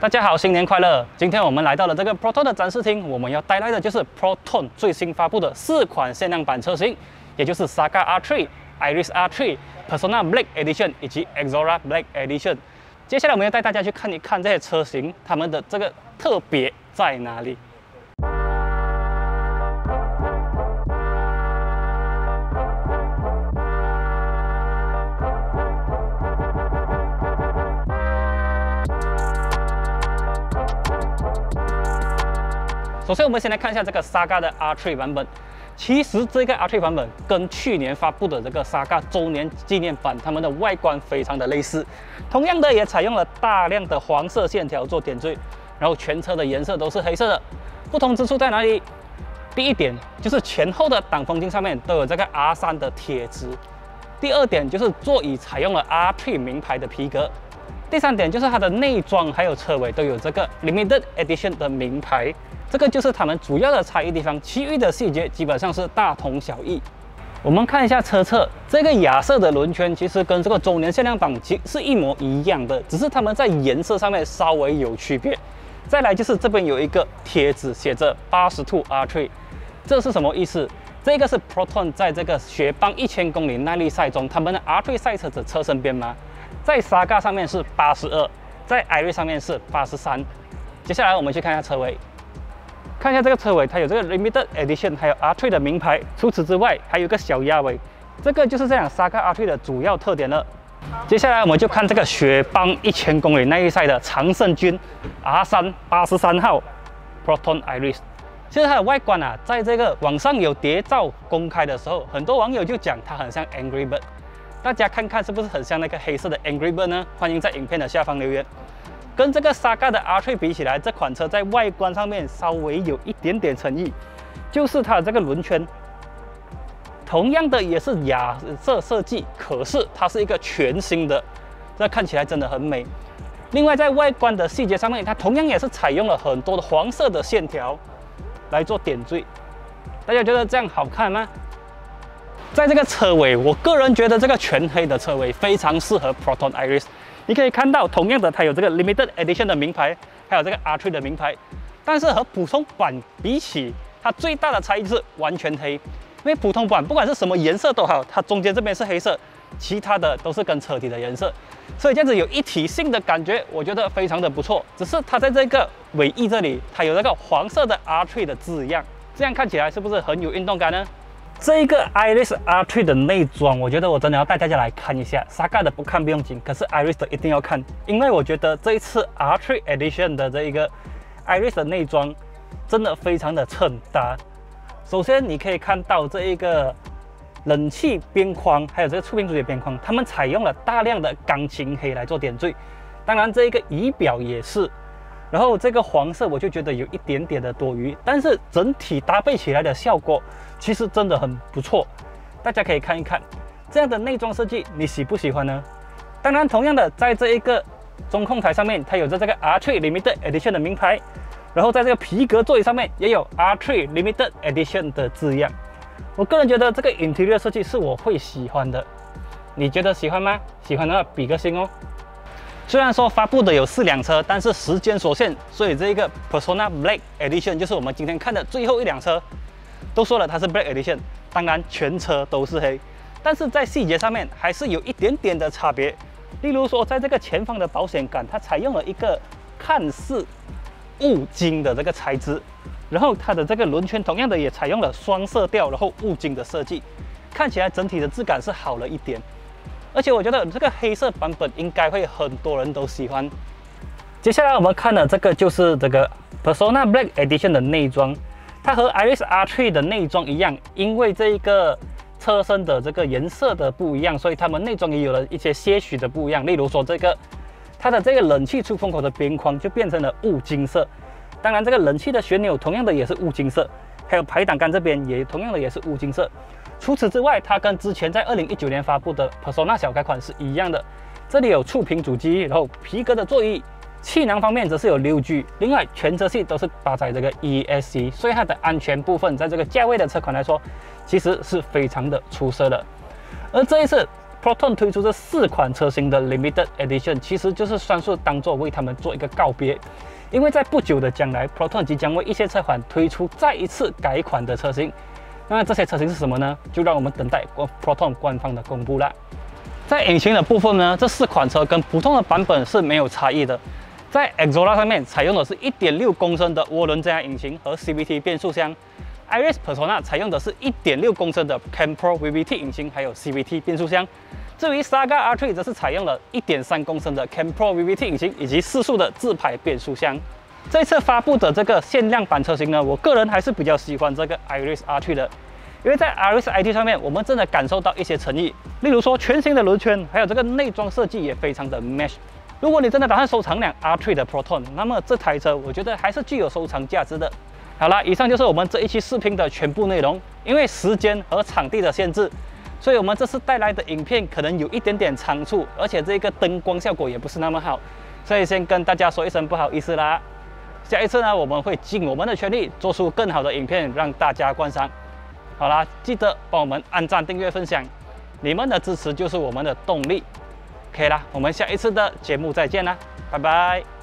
大家好，新年快乐！今天我们来到了这个 Proton 的展示厅，我们要带来的就是 Proton 最新发布的四款限量版车型，也就是 Saga R3、Iris R3、Persona Black Edition 以及 Exora Black Edition。接下来我们要带大家去看一看这些车型，它们的这个特别在哪里。首先，我们先来看一下这个 Saga 的 R3 版本。其实这个 R3 版本跟去年发布的这个 Saga 周年纪念版，它们的外观非常的类似。同样的，也采用了大量的黄色线条做点缀，然后全车的颜色都是黑色的。不同之处在哪里？第一点就是前后的挡风镜上面都有这个 R3 的贴纸。第二点就是座椅采用了 R3 名牌的皮革。第三点就是它的内装还有车尾都有这个 Limited Edition 的名牌。这个就是它们主要的差异地方，其余的细节基本上是大同小异。我们看一下车侧，这个亚瑟的轮圈其实跟这个周年限量版其是一模一样的，只是它们在颜色上面稍微有区别。再来就是这边有一个贴纸，写着八十 two R3，这是什么意思？这个是 Proton 在这个雪邦一千公里耐力赛中，他们的 R3 赛车的车身编码，在 Saga 上面是八十二，在 i r 上面是八十三。接下来我们去看一下车尾。看一下这个车尾，它有这个 Limited Edition，还有 R3 的名牌。除此之外，还有一个小鸭尾，这个就是这辆 Saga R3 的主要特点了。接下来我们就看这个雪邦一千公里耐力赛的常胜军 R3 八十三号 Proton Iris。其实它的外观啊，在这个网上有谍照公开的时候，很多网友就讲它很像 Angry Bird。大家看看是不是很像那个黑色的 Angry Bird 呢？欢迎在影片的下方留言。跟这个 Saga 的 R3 比起来，这款车在外观上面稍微有一点点诚意，就是它的这个轮圈，同样的也是亚色设计，可是它是一个全新的，这看起来真的很美。另外在外观的细节上面，它同样也是采用了很多的黄色的线条来做点缀，大家觉得这样好看吗？在这个车尾，我个人觉得这个全黑的车尾非常适合 Proton Iris。你可以看到，同样的，它有这个 limited edition 的名牌，还有这个 R3 的名牌，但是和普通版比起，它最大的差异是完全黑。因为普通版不管是什么颜色都好，它中间这边是黑色，其他的都是跟车体的颜色，所以这样子有一体性的感觉，我觉得非常的不错。只是它在这个尾翼这里，它有那个黄色的 R3 的字样，这样看起来是不是很有运动感呢？这一个 Iris R3 的内装，我觉得我真的要带大家来看一下。Saga 的不看不用紧，可是 Iris 的一定要看，因为我觉得这一次 R3 Edition 的这一个 Iris 的内装真的非常的衬搭。首先你可以看到这一个冷气边框，还有这个触屏主机边框，它们采用了大量的钢琴黑来做点缀。当然这一个仪表也是。然后这个黄色我就觉得有一点点的多余，但是整体搭配起来的效果其实真的很不错，大家可以看一看这样的内装设计，你喜不喜欢呢？当然，同样的，在这一个中控台上面，它有着这个 R3 Limited Edition 的名牌，然后在这个皮革座椅上面也有 R3 Limited Edition 的字样。我个人觉得这个 interior 设计是我会喜欢的，你觉得喜欢吗？喜欢的话比个心哦。虽然说发布的有四辆车，但是时间所限，所以这个 Persona Black Edition 就是我们今天看的最后一辆车。都说了它是 Black Edition，当然全车都是黑，但是在细节上面还是有一点点的差别。例如说，在这个前方的保险杆，它采用了一个看似雾金的这个材质，然后它的这个轮圈同样的也采用了双色调，然后雾金的设计，看起来整体的质感是好了一点。而且我觉得这个黑色版本应该会很多人都喜欢。接下来我们看的这个就是这个 Persona Black Edition 的内装，它和 Iris R3 的内装一样，因为这一个车身的这个颜色的不一样，所以它们内装也有了一些些许的不一样。例如说这个它的这个冷气出风口的边框就变成了雾金色，当然这个冷气的旋钮同样的也是雾金色，还有排挡杆这边也同样的也是雾金色。除此之外，它跟之前在二零一九年发布的 Persona 小改款是一样的。这里有触屏主机，然后皮革的座椅，气囊方面则是有六 G。另外，全车系都是搭载这个 ESC，所以它的安全部分在这个价位的车款来说，其实是非常的出色的。而这一次 Proton 推出这四款车型的 Limited Edition，其实就是算是当做为他们做一个告别。因为在不久的将来，Proton 即将为一些车款推出再一次改款的车型。那这些车型是什么呢？就让我们等待 Proton 官方的公布了。在引擎的部分呢，这四款车跟普通的版本是没有差异的。在 Exola 上面采用的是1.6公升的涡轮增压引擎和 CVT 变速箱，Iris Persona 采用的是1.6公升的 Cam Pro VVT 引擎还有 CVT 变速箱。至于 Saga R3 则是采用了1.3公升的 Cam Pro VVT 引擎以及四速的自排变速箱。这次发布的这个限量版车型呢，我个人还是比较喜欢这个 Iris R3 的，因为在 Iris IT 上面，我们真的感受到一些诚意，例如说全新的轮圈，还有这个内装设计也非常的 match。如果你真的打算收藏辆 R3 的 Proton，那么这台车我觉得还是具有收藏价值的。好了，以上就是我们这一期视频的全部内容。因为时间和场地的限制，所以我们这次带来的影片可能有一点点仓促，而且这个灯光效果也不是那么好，所以先跟大家说一声不好意思啦。下一次呢，我们会尽我们的全力做出更好的影片让大家观赏。好啦，记得帮我们按赞、订阅、分享，你们的支持就是我们的动力。可以啦，我们下一次的节目再见啦，拜拜。